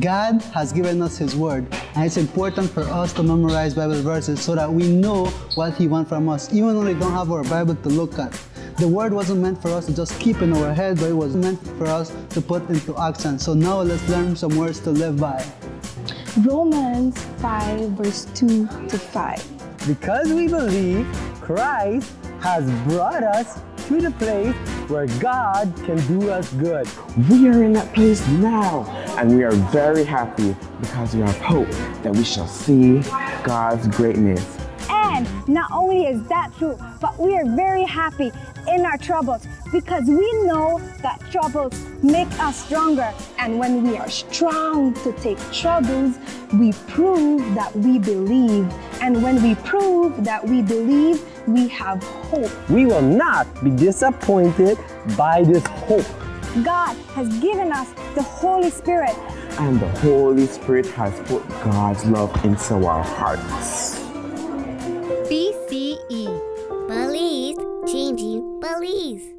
God has given us His Word, and it's important for us to memorize Bible verses so that we know what He wants from us, even when we don't have our Bible to look at. The Word wasn't meant for us to just keep in our head, but it was meant for us to put into action. So now let's learn some words to live by. Romans 5, verse 2 to 5. Because we believe Christ has brought us to the place where God can do us good. We are in that place now, and we are very happy because we have hope that we shall see God's greatness. And not only is that true, but we are very happy in our troubles because we know that troubles make us stronger. And when we are strong to take troubles, we prove that we believe. And when we prove that we believe, we have hope. We will not be disappointed by this hope. God has given us the Holy Spirit. And the Holy Spirit has put God's love into our hearts. BCE Belize Changing Belize.